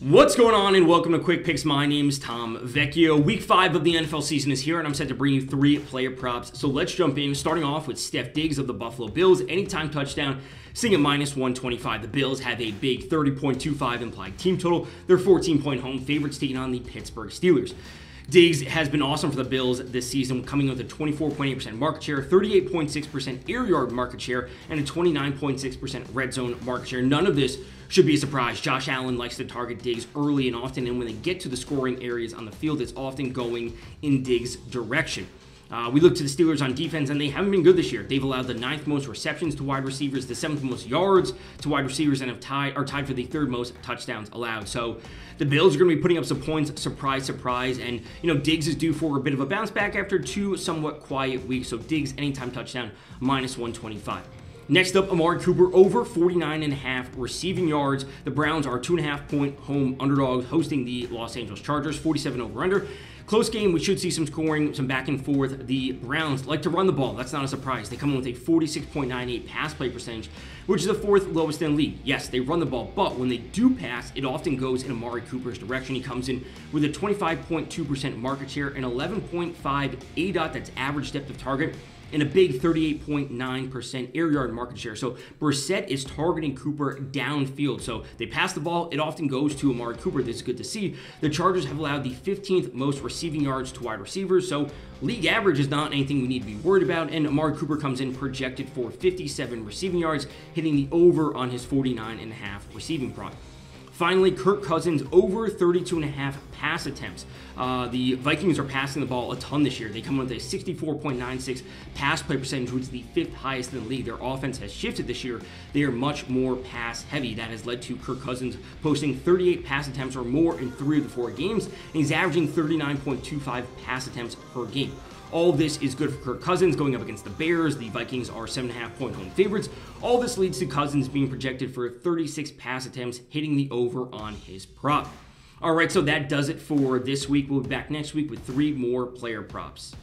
What's going on, and welcome to Quick Picks. My name is Tom Vecchio. Week five of the NFL season is here, and I'm set to bring you three player props. So let's jump in, starting off with Steph Diggs of the Buffalo Bills. Anytime touchdown, sitting at minus 125. The Bills have a big 30.25 implied team total. They're 14 point home favorites taking on the Pittsburgh Steelers. Diggs has been awesome for the Bills this season, coming with a 24.8% market share, 38.6% air yard market share, and a 29.6% red zone market share. None of this should be a surprise. Josh Allen likes to target Diggs early and often, and when they get to the scoring areas on the field, it's often going in Diggs' direction. Uh, we look to the Steelers on defense, and they haven't been good this year. They've allowed the ninth most receptions to wide receivers, the seventh most yards to wide receivers, and have tied are tied for the third most touchdowns allowed. So the Bills are going to be putting up some points. Surprise, surprise, and you know Diggs is due for a bit of a bounce back after two somewhat quiet weeks. So Diggs anytime touchdown minus 125. Next up, Amari Cooper over 49 and a half receiving yards. The Browns are two and a half point home underdogs hosting the Los Angeles Chargers, 47 over under. Close game, we should see some scoring, some back and forth. The Browns like to run the ball. That's not a surprise. They come in with a 46.98 pass play percentage, which is the fourth lowest in the league. Yes, they run the ball, but when they do pass, it often goes in Amari Cooper's direction. He comes in with a 25.2% market share and 11.5 ADOT, that's average depth of target and a big 38.9% air yard market share. So Brissett is targeting Cooper downfield. So they pass the ball, it often goes to Amari Cooper. This is good to see. The Chargers have allowed the 15th most receiving yards to wide receivers. So league average is not anything we need to be worried about. And Amari Cooper comes in projected for 57 receiving yards, hitting the over on his 49 and a half receiving prop. Finally, Kirk Cousins over 32 and a half pass attempts. Uh, the Vikings are passing the ball a ton this year. They come with a 64.96 pass play percentage, which is the fifth highest in the league. Their offense has shifted this year. They are much more pass heavy. That has led to Kirk Cousins posting 38 pass attempts or more in three of the four games, and he's averaging 39.25 pass attempts per game. All this is good for Kirk Cousins going up against the Bears. The Vikings are 7.5 point home favorites. All this leads to Cousins being projected for 36 pass attempts, hitting the over on his prop. All right, so that does it for this week. We'll be back next week with three more player props.